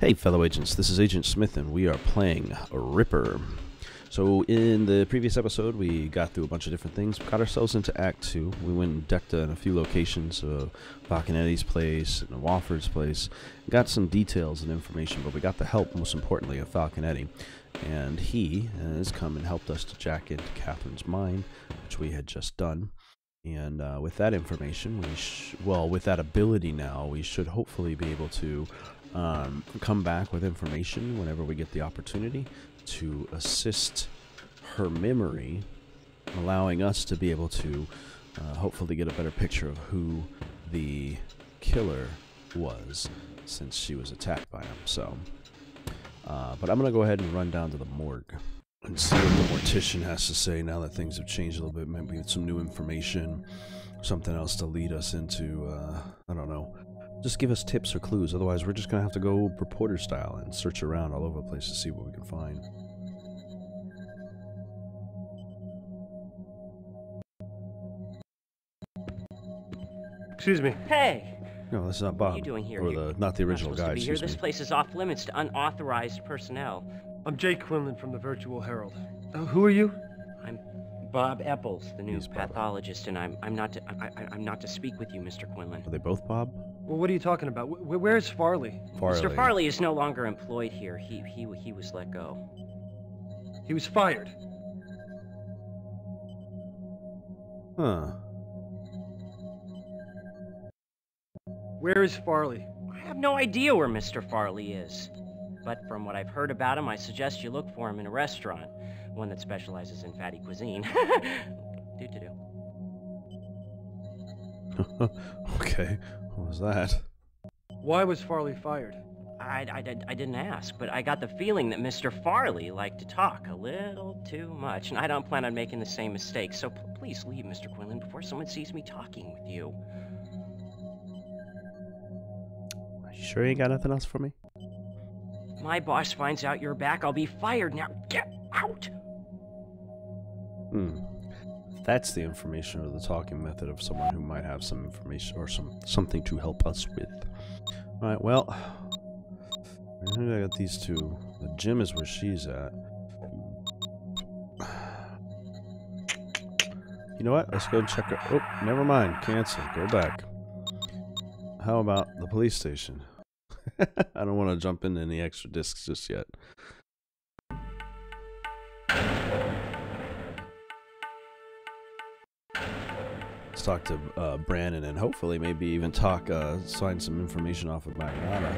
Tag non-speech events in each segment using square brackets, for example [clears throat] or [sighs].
Hey, fellow agents, this is Agent Smith, and we are playing Ripper. So, in the previous episode, we got through a bunch of different things, got ourselves into Act 2. We went and decked in a few locations, uh, Falconetti's place and Wofford's place, got some details and information, but we got the help, most importantly, of Falconetti. And he has come and helped us to jack into Catherine's mind, which we had just done. And uh, with that information, we well, with that ability now, we should hopefully be able to um, come back with information whenever we get the opportunity to assist her memory, allowing us to be able to uh, hopefully get a better picture of who the killer was since she was attacked by him. So, uh, but I'm gonna go ahead and run down to the morgue and see what the mortician has to say now that things have changed a little bit. Maybe some new information, something else to lead us into. Uh, I don't know. Just give us tips or clues. Otherwise, we're just gonna have to go reporter style and search around all over the place to see what we can find. Excuse me. Hey, No, that's not Bob. what are you doing here? Or the not the original supposed guy. to be here. excuse This me. place is off limits to unauthorized personnel. I'm Jake Quinlan from the Virtual Herald. Uh, who are you? I'm Bob Epples, the new He's Bob. pathologist, and I'm I'm not to, I, I, I'm not to speak with you, Mr. Quinlan. Are they both Bob? Well, what are you talking about? Wh- where's Farley? Mr. Farley is no longer employed here. He he he was let go. He was fired. Huh. Where is Farley? I have no idea where Mr. Farley is. But from what I've heard about him, I suggest you look for him in a restaurant, one that specializes in fatty cuisine. [laughs] do do do. [laughs] okay. What was that? Why was Farley fired? I, I, did- I didn't ask, but I got the feeling that Mr. Farley liked to talk a little too much, and I don't plan on making the same mistake. So p- please leave, Mr. Quinlan, before someone sees me talking with you. Are you sure you ain't got nothing else for me? My boss finds out you're back, I'll be fired. Now get out! Hmm. That's the information or the talking method of someone who might have some information or some something to help us with. All right. Well, I got these two. The gym is where she's at. You know what? Let's go and check her. Oh, never mind. Cancel. Go back. How about the police station? [laughs] I don't want to jump into any extra discs just yet. Let's talk to uh, Brandon and hopefully maybe even talk, uh, sign some information off of Magnotta.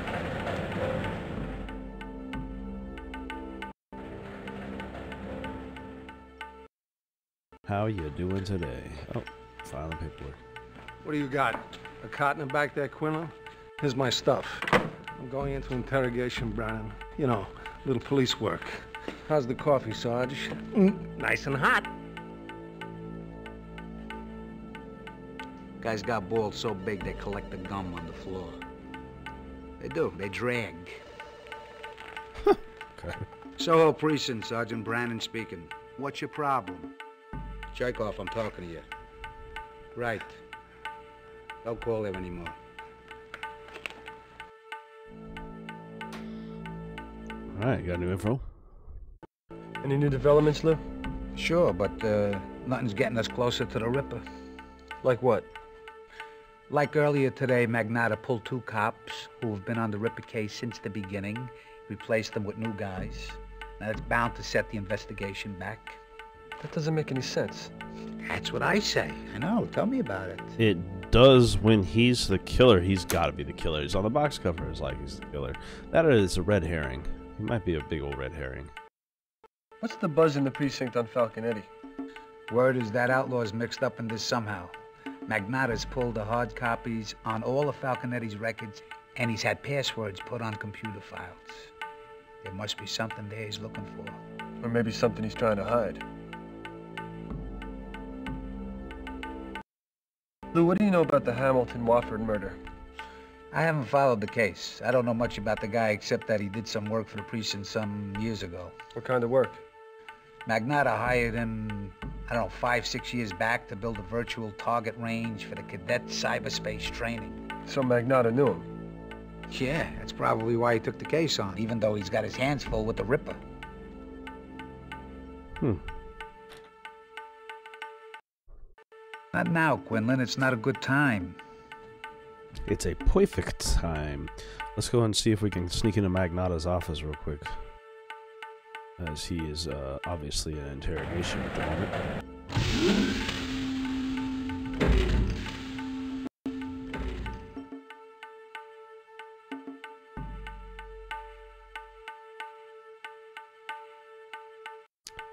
How you doing today? Oh, filing paperwork. What do you got? A cot in the back there, Quinlan? Here's my stuff. I'm going into interrogation, Brandon. You know, little police work. How's the coffee, Sarge? Mm, nice and hot. Guys got balls so big they collect the gum on the floor. They do. They drag. Okay. Soho Precinct, Sergeant Brandon speaking. What's your problem? Chekhov, I'm talking to you. Right. Don't call there anymore. All right, got new info? Any new developments, Lou? Sure, but uh, nothing's getting us closer to the Ripper. Like what? Like earlier today, Magnotta pulled two cops who have been on the Ripper case since the beginning, replaced them with new guys. Now, that's bound to set the investigation back. That doesn't make any sense. That's what I say. I know. Tell me about it. It does when he's the killer. He's got to be the killer. He's on the box cover. It's like he's the killer. That is a red herring. He might be a big old red herring. What's the buzz in the precinct on Falconetti? Word is that outlaw's mixed up in this somehow. Magnotta's pulled the hard copies on all of Falconetti's records, and he's had passwords put on computer files. There must be something there he's looking for. Or maybe something he's trying to hide. Lou, what do you know about the Hamilton Wofford murder? I haven't followed the case. I don't know much about the guy except that he did some work for the precinct some years ago. What kind of work? Magnotta hired him, I don't know, five, six years back to build a virtual target range for the cadet cyberspace training. So Magnotta knew him. Yeah, that's probably why he took the case on, even though he's got his hands full with the Ripper. Hmm. Not now, Quinlan. It's not a good time. It's a perfect time. Let's go and see if we can sneak into Magnotta's office real quick. As he is uh, obviously in interrogation at the moment.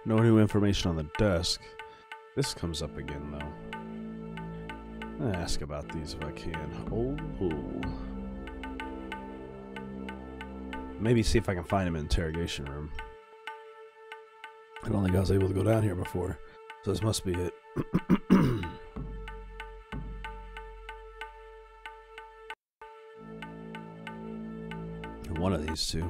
No new information on the desk. This comes up again, though. I'll ask about these if I can. Oh, oh. Maybe see if I can find him in interrogation room. I don't think I was able to go down here before, so this must be it. [clears throat] One of these two.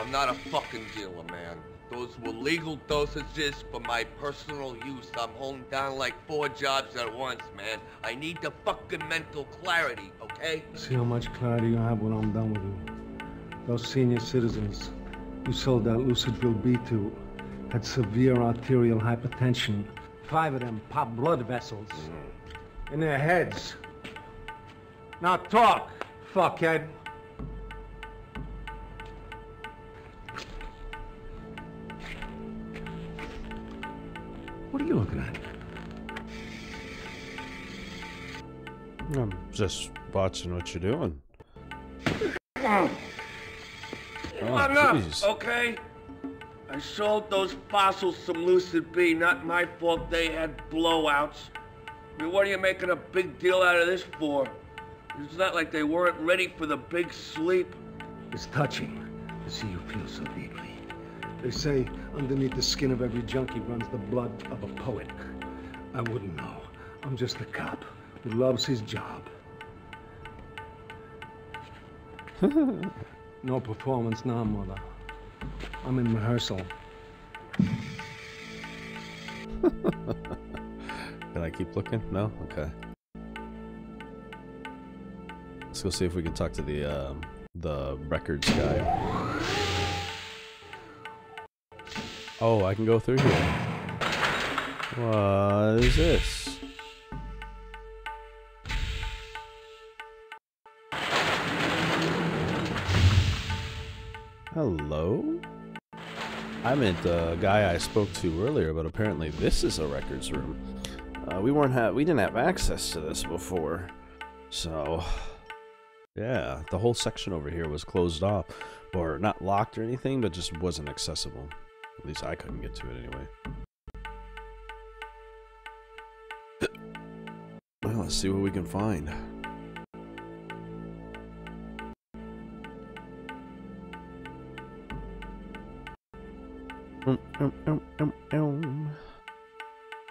I'm not a fucking dealer, man. Those were legal dosages for my personal use. I'm holding down like four jobs at once, man. I need the fucking mental clarity, okay? See how much clarity you have when I'm done with you. Those senior citizens you sold that Lucidville B2 had severe arterial hypertension. Five of them popped blood vessels mm-hmm. in their heads. Now talk, fuckhead. You looking at? I'm just watching what you're doing. Oh, Enough, jeez. okay? I sold those fossils some Lucid B. Not my fault they had blowouts. I mean, what are you making a big deal out of this for? It's not like they weren't ready for the big sleep. It's touching to see you feel so deeply. They say underneath the skin of every junkie runs the blood of a poet. I wouldn't know. I'm just a cop who loves his job. [laughs] no performance now, Mother. I'm in rehearsal. [laughs] Can I keep looking? No? Okay. Let's go see if we can talk to the um, the records guy. Oh, I can go through here. What is this? Hello? I meant the guy I spoke to earlier, but apparently this is a records room. Uh, we weren't ha- we didn't have access to this before, so yeah, the whole section over here was closed off, or not locked or anything, but just wasn't accessible. At least I couldn't get to it anyway. Well, let's see what we can find. Um, um, um.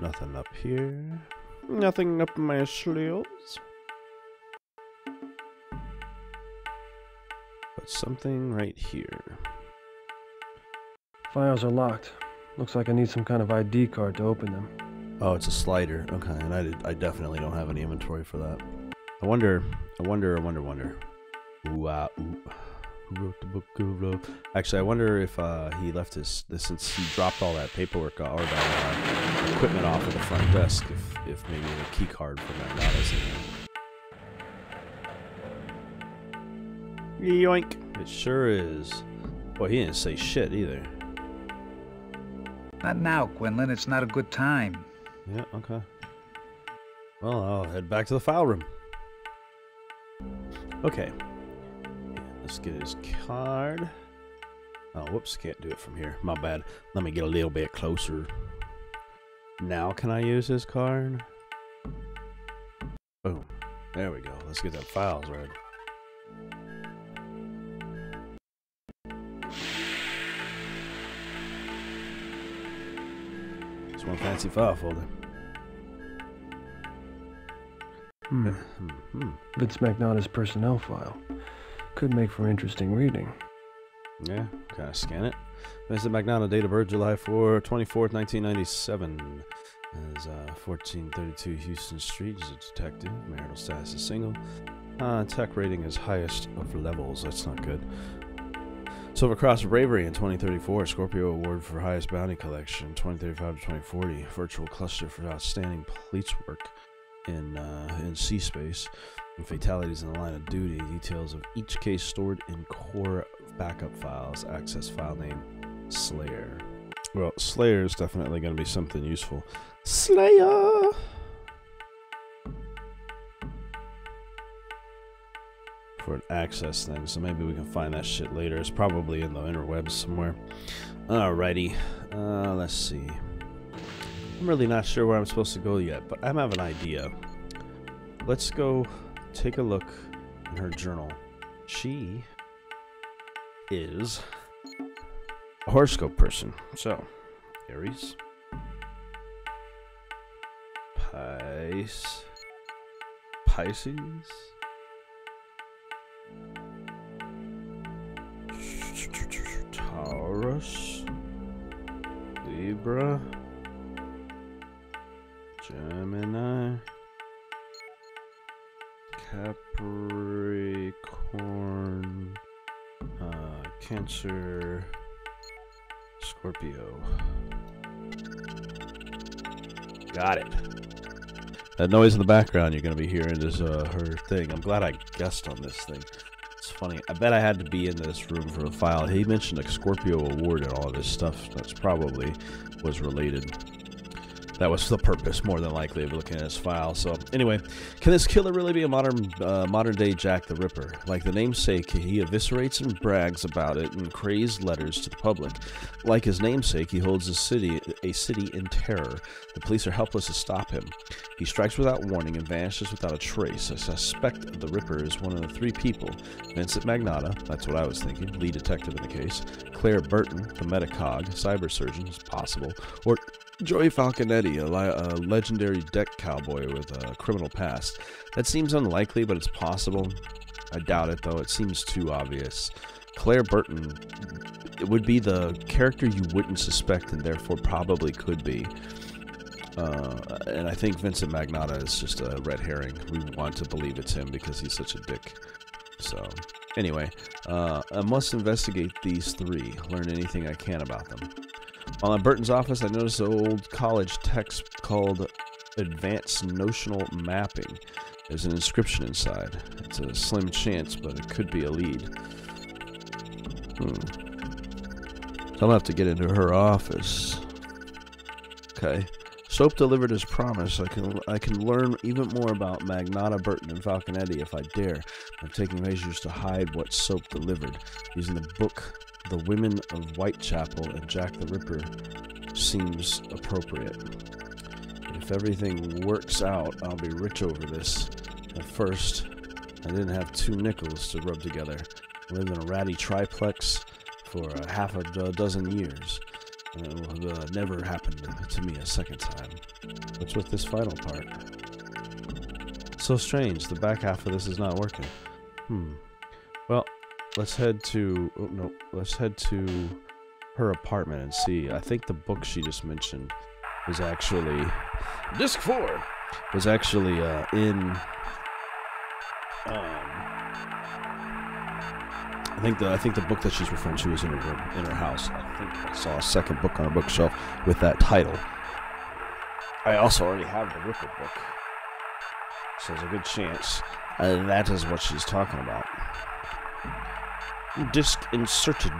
Nothing up here. Nothing up my sleeves. But something right here. Files are locked. Looks like I need some kind of ID card to open them. Oh, it's a slider. Okay, and I did, I definitely don't have any inventory for that. I wonder, I wonder, I wonder, wonder. Ooh, ah, ooh. [sighs] Who wrote the book of love? Actually, I wonder if uh, he left his, since he dropped all that paperwork uh, or that uh, equipment off at the front desk, if, if maybe the key card for Magnotta's in there. Yoink! It sure is. Boy, he didn't say shit either. Not now, Quinlan. It's not a good time. Yeah, okay. Well, I'll head back to the file room. Okay. Let's get his card. Oh, whoops, can't do it from here. My bad. Let me get a little bit closer. Now can I use his card? Boom. There we go. Let's get that files read. One fancy file folder. Hmm. Hmm. Vince Magnotta's personnel file. Could make for interesting reading. Yeah, kind of scan it. Vincent Magnotta, date of birth July 4, 24th, 1997. Is uh, 1432 Houston Street. Is a detective. Marital status is single. Uh, tech rating is highest of levels. That's not good. Silver Cross of Bravery in 2034. Scorpio Award for Highest Bounty Collection 2035 to 2040. Virtual Cluster for Outstanding Police Work in uh, in sea space. And fatalities in the line of duty. Details of each case stored in core backup files. Access file name Slayer. Well, Slayer is definitely going to be something useful. Slayer! For an access thing, so maybe we can find that shit later. It's probably in the interwebs somewhere. Alrighty, uh, let's see. I'm really not sure where I'm supposed to go yet, but I have an idea. Let's go take a look in her journal. She is a horoscope person. So, Aries, Pis, Pisces, Taurus, Libra, Gemini, Capricorn, uh, Cancer, Scorpio. Got it. That noise in the background you're going to be hearing is uh, her thing. I'm glad I guessed on this thing. Funny. I bet I had to be in this room for a file. He mentioned a Scorpio award and all this stuff. That's probably was related. That was the purpose, more than likely, of looking at his file. So, anyway, can this killer really be a modern, uh, modern day Jack the Ripper? Like the namesake, he eviscerates and brags about it in crazed letters to the public. Like his namesake, he holds a city, a city in terror. The police are helpless to stop him. He strikes without warning and vanishes without a trace. I suspect the Ripper is one of the three people: Vincent Magnotta, that's what I was thinking, lead detective in the case; Claire Burton, the metacog, cyber surgeon, is possible, or Joey Falconetti, a, li- a legendary deck cowboy with a criminal past. That seems unlikely, but it's possible. I doubt it, though. It seems too obvious. Claire Burton it would be the character you wouldn't suspect and therefore probably could be. Uh, and I think Vincent Magnotta is just a red herring. We want to believe it's him because he's such a dick. So, anyway, uh, I must investigate these three, learn anything I can about them. While in Burton's office, I noticed an old college text called Advanced Notional Mapping. There's an inscription inside. It's a slim chance, but it could be a lead. Hmm. So I'll have to get into her office. Okay. Soap delivered as promised. I can I can learn even more about Magnotta, Burton, and Falconetti if I dare. I'm taking measures to hide what Soap delivered. Using the book The Women of Whitechapel and Jack the Ripper seems appropriate. If everything works out, I'll be rich over this. At first, I didn't have two nickels to rub together. I lived in a ratty triplex for a half a dozen years. It uh, never happened to me a second time. What's with this final part? So strange. The back half of this is not working. Hmm. Let's head to. Oh, no. Let's head to her apartment and see. I think the book she just mentioned was actually. Disc 4! Was actually uh, in. Um, I think the I think the book that she's referring to is in her room, in her house. I think I saw a second book on her bookshelf with that title. I also already have the Ripper book, so there's a good chance uh, that is what she's talking about. Disc inserted.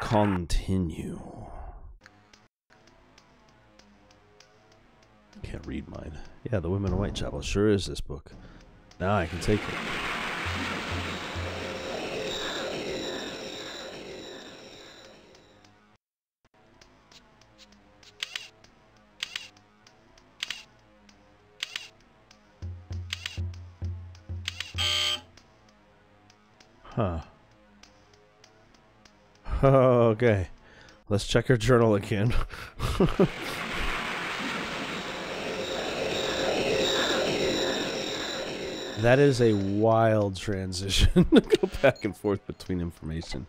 Continue. Can't read mine. Yeah, The Women of Whitechapel sure is this book. Now I can take it. Okay. Let's check her journal again. [laughs] that is a wild transition. [laughs] Go back and forth between information.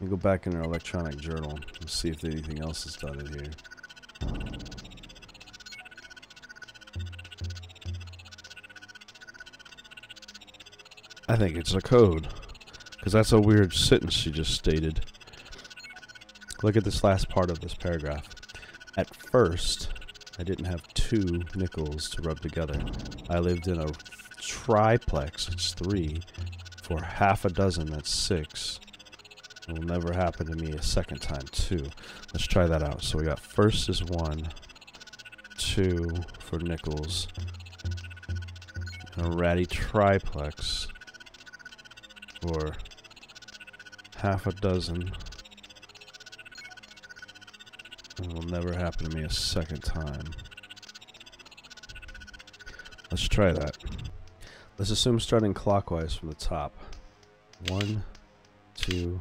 Let me go back in our electronic journal and see if anything else is done in here. I think it's a code. Because that's a weird sentence she just stated. Look at this last part of this paragraph. At first, I didn't have two nickels to rub together. I lived in a triplex, it's three, for half a dozen, that's six. It will never happen to me a second time, too. Let's try that out. So we got first is one, two for nickels, and a ratty triplex for half a dozen. Never happen to me a second time. Let's try that. Let's assume starting clockwise from the top. One, two,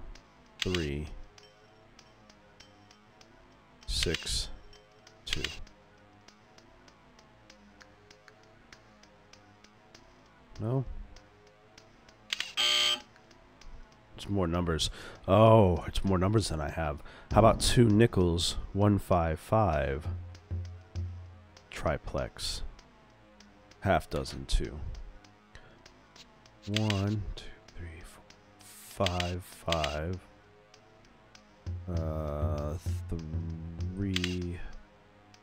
three, six, two. No? It's more numbers. Oh, it's more numbers than I have. How about two nickels, one five five, triplex, half dozen two. One, two, three, four, five, five. Uh, three,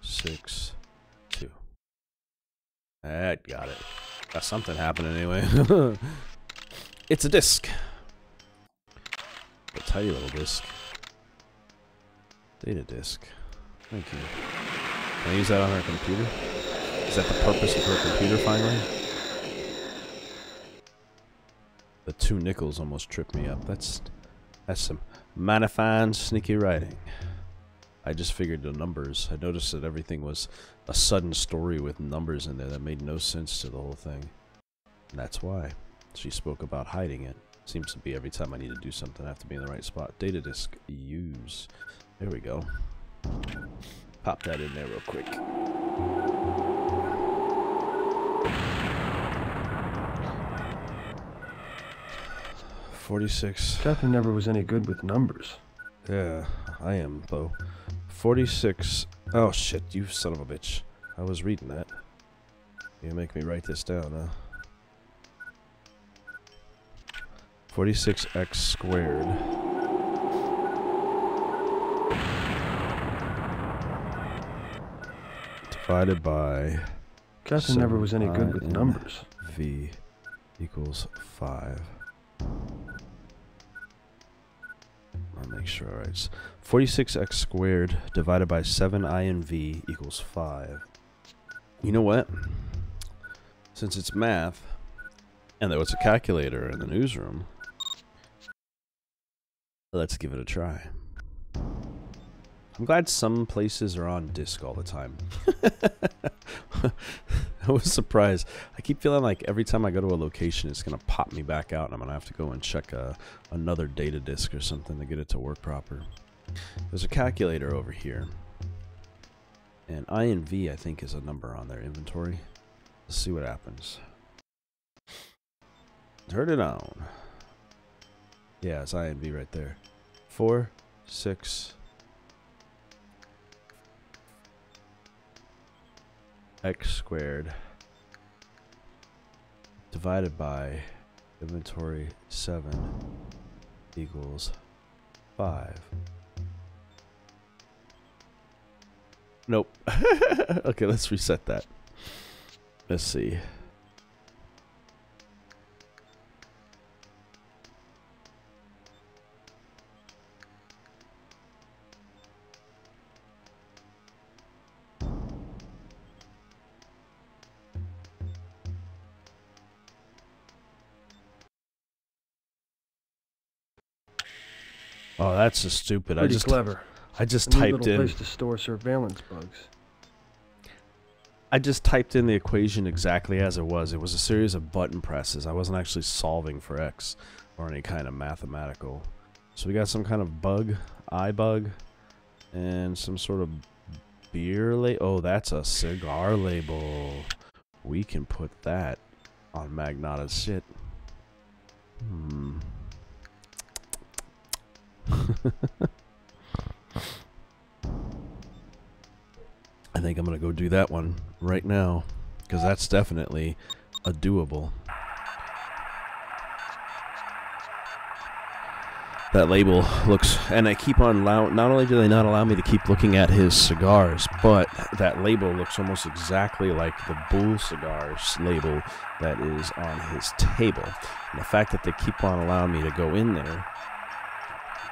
six, two. That got it. Got something happening anyway. [laughs] it's a disc. A little disc. Data disk. Thank you. Can I use that on her computer? Is that the purpose of her computer finally? The two nickels almost tripped me up. That's that's some fine sneaky writing. I just figured the numbers. I noticed that everything was a sudden story with numbers in there that made no sense to the whole thing. And that's why she spoke about hiding it. Seems to be every time I need to do something, I have to be in the right spot. Data disk use. There we go. Pop that in there real quick. Forty-six. Catherine never was any good with numbers. Yeah, I am though. Forty-six. Oh shit! You son of a bitch! I was reading that. You make me write this down, huh? 46x squared. Divided by Catherine never was any good with numbers. v equals 5. I'll make sure write. 46x squared divided by 7i and v equals 5. You know what? Since it's math, and there was a calculator in the newsroom, let's give it a try. I'm glad some places are on disc all the time. [laughs] I was surprised. I keep feeling like every time I go to a location, it's going to pop me back out, and I'm going to have to go and check a, another data disk or something to get it to work proper. There's a calculator over here. And INV, I think, is a number on their inventory. Let's see what happens. Turn it on. Yeah, it's INV right there. Four, six, x squared divided by inventory 7 equals 5. Nope. [laughs] okay, let's reset that. Let's see. That's just stupid. I Pretty just clever. I just A typed little in place to store surveillance bugs. I just typed in the equation exactly as it was. It was a series of button presses. I wasn't actually solving for x or any kind of mathematical. So we got some kind of bug, eye bug, and some sort of beer label. Oh, that's a cigar label. We can put that on Magnotta's shit. Hmm. [laughs] I think I'm gonna go do that one right now because that's definitely a doable. That label looks, and I keep on. Not only do they not allow me to keep looking at his cigars, but that label looks almost exactly like the Bull Cigars label that is on his table. And the fact that they keep on allowing me to go in there,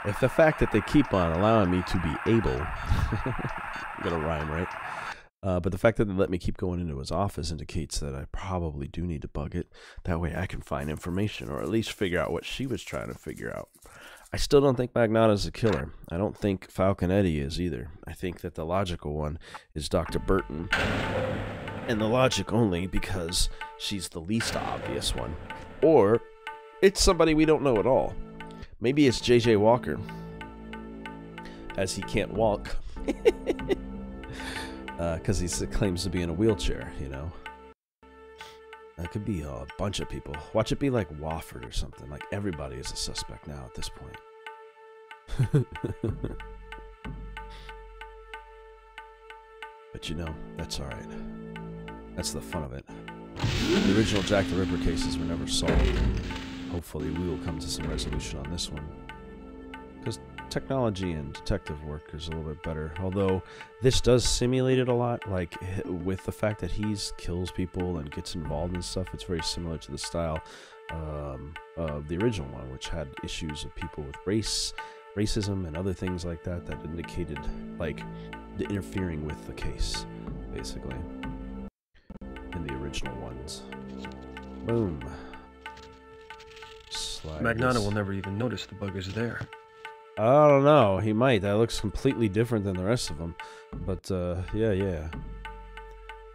if the fact that they keep on allowing me to be able, [laughs] I'm gonna rhyme, right? Uh, but the fact that they let me keep going into his office indicates that I probably do need to bug it. That way I can find information or at least figure out what she was trying to figure out. I still don't think Magnotta's a killer. I don't think Falconetti is either. I think that the logical one is Dr. Burton. And the logic only because she's the least obvious one. Or it's somebody we don't know at all. Maybe it's JJ Walker. As he can't walk. Because [laughs] uh, he claims to be in a wheelchair, you know. That could be a bunch of people. Watch it be like Wofford or something. Like everybody is a suspect now at this point. [laughs] but you know, that's alright. That's the fun of it. The original Jack the Ripper cases were never solved. Hopefully, we will come to some resolution on this one. Because technology and detective work is a little bit better. Although this does simulate it a lot, like [laughs] with the fact that he's kills people and gets involved in stuff, it's very similar to the style um, of the original one, which had issues of people with race, racism, and other things like that that indicated like the interfering with the case, basically. In the original ones. Boom. Slide Magnotta this. will never even notice the bug is there. I don't know. He might. That looks completely different than the rest of them. But, uh, yeah, yeah.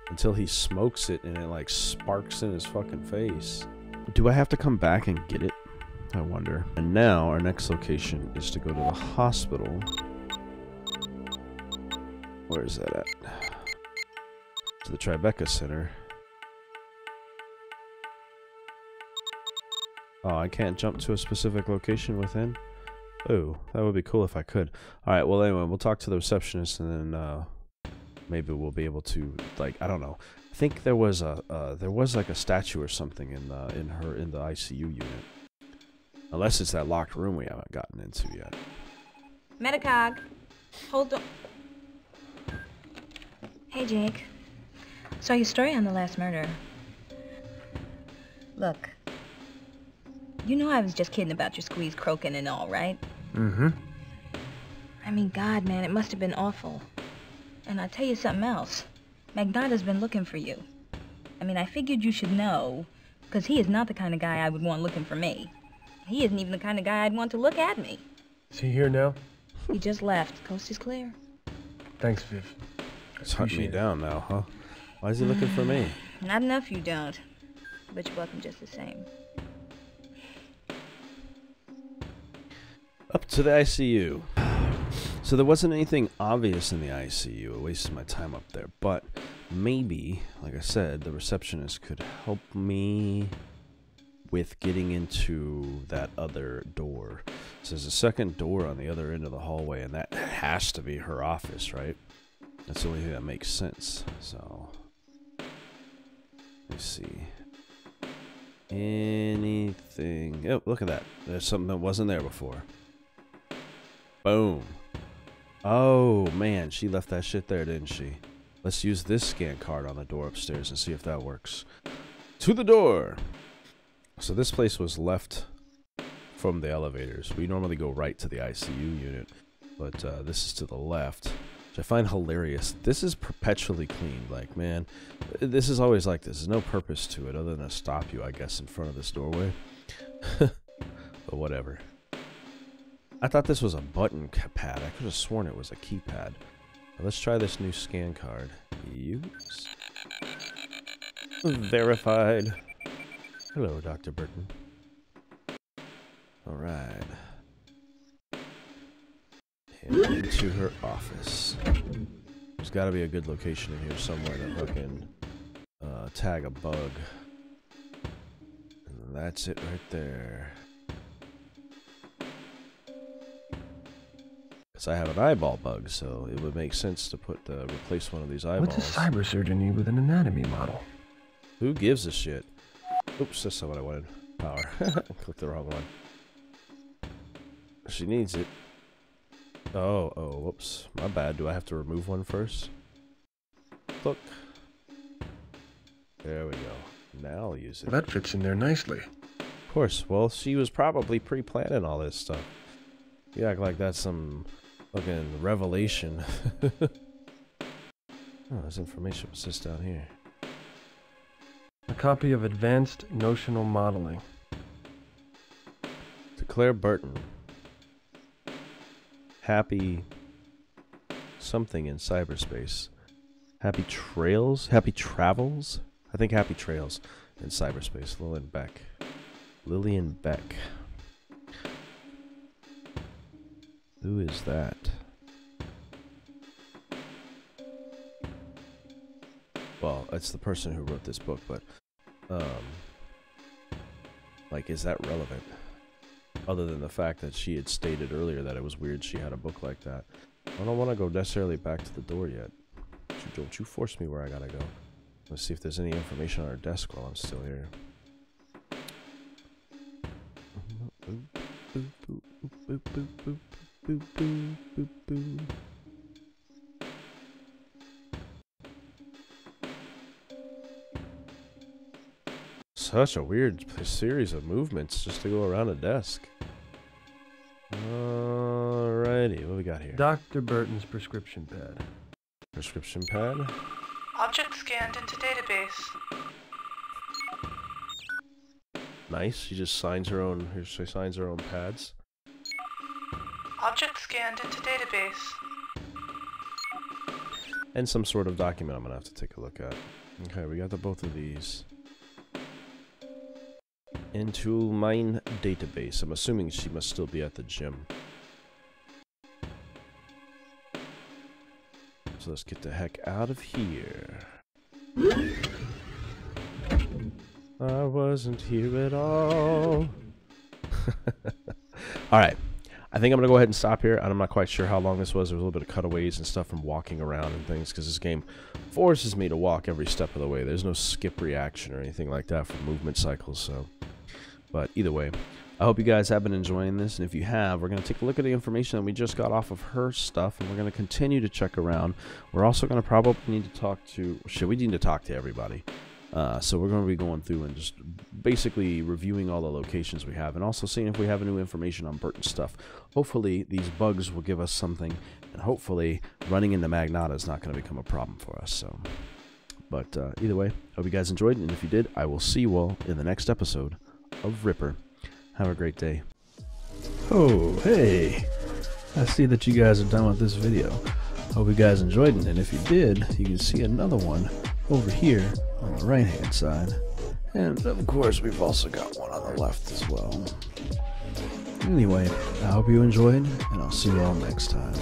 Until he smokes it and it, like, sparks in his fucking face. Do I have to come back and get it? I wonder. And now, our next location is to go to the hospital. Where is that at? To the Tribeca Center. Oh, I can't jump to a specific location within? Oh, that would be cool if I could. Alright, well anyway, we'll talk to the receptionist and then uh, maybe we'll be able to, like, I don't know. I think there was a, uh, there was like a statue or something in the, in her, in the ICU unit. Unless it's that locked room we haven't gotten into yet. Metacog, hold on. Hey, Jake. Saw your story on the last murder. Look, you know I was just kidding about your squeeze croaking and all, right? Mm-hmm. I mean, God, man, it must have been awful. And I'll tell you something else. Magnotta's been looking for you. I mean, I figured you should know, because he is not the kind of guy I would want looking for me. He isn't even the kind of guy I'd want to look at me. Is he here now? He just left. Coast is clear. Thanks, Viv. He's hunting me down now, huh? Why is he looking for me? [sighs] Not enough you don't. But you're welcome just the same. Up to the ICU. So there wasn't anything obvious in the ICU. It wasted my time up there. But maybe, like I said, the receptionist could help me with getting into that other door. So there's a second door on the other end of the hallway, and that has to be her office, right? That's the only thing that makes sense. So, let's see. Anything. Oh, look at that. There's something that wasn't there before. Boom. Oh, man. She left that shit there, didn't she? Let's use this scan card on the door upstairs and see if that works. To the door! So this place was left from the elevators. We normally go right to the ICU unit, but uh, this is to the left, which I find hilarious. This is perpetually cleaned. Like, man, this is always like this. There's no purpose to it other than to stop you, I guess, in front of this doorway. [laughs] but whatever. I thought this was a button pad. I could have sworn it was a keypad. let's try this new scan card. Use. Verified. Hello, Dr. Burton. Alright. into her office. There's got to be a good location in here somewhere to fucking uh, tag a bug. And that's it right there. Because I have an eyeball bug, so it would make sense to put uh, replace one of these eyeballs. What's a cyber surgeon need with an anatomy model? Who gives a shit? Oops, that's not what I wanted. Power. [laughs] Clicked the wrong one. She needs it. Oh, oh, whoops. My bad. Do I have to remove one first? Look. There we go. Now I'll use it. Well, that fits in there nicely. Of course. Well, she was probably pre-planning all this stuff. You act like that's some fucking revelation. [laughs] oh, there's information. What's this down here? A copy of Advanced Notional Modeling. To Claire Burton. Happy something in cyberspace. Happy trails? Happy travels? I think happy trails in cyberspace. Lillian Beck. Lillian Beck. Who is that? Well, it's the person who wrote this book, but um like is that relevant? Other than the fact that she had stated earlier that it was weird she had a book like that. I don't want to go necessarily back to the door yet. Don't you, force me where I gotta go. Let's see if there's any information on our desk while I'm still here. Such a weird series of movements just to go around a desk. Alrighty, what we got here? Dr. Burton's prescription pad. Prescription pad. Object scanned into database. Nice. She just signs her own. She signs her own pads. Object scanned into database. And some sort of document I'm gonna have to take a look at. Okay, we got the both of these. Into mine database. I'm assuming she must still be at the gym. So let's get the heck out of here. I wasn't here at all. [laughs] all right. I think I'm going to go ahead and stop here. I'm not quite sure how long this was. There was a little bit of cutaways and stuff from walking around and things because this game forces me to walk every step of the way. There's no skip reaction or anything like that for movement cycles. So, But either way, I hope you guys have been enjoying this. And if you have, we're going to take a look at the information that we just got off of her stuff and we're going to continue to check around. We're also going to probably need to talk to, should we need to talk to everybody? Uh, so we're going to be going through and just basically reviewing all the locations we have and also seeing if we have any new information on Burton stuff. Hopefully these bugs will give us something and hopefully running into Magnotta is not going to become a problem for us. So, But uh, either way, hope you guys enjoyed and if you did, I will see you all in the next episode of Ripper. Have a great day. Oh, hey. I see that you guys are done with this video. Hope you guys enjoyed it, and if you did, you can see another one over here on the right hand side. And of course, we've also got one on the left as well. Anyway, I hope you enjoyed, and I'll see you all next time.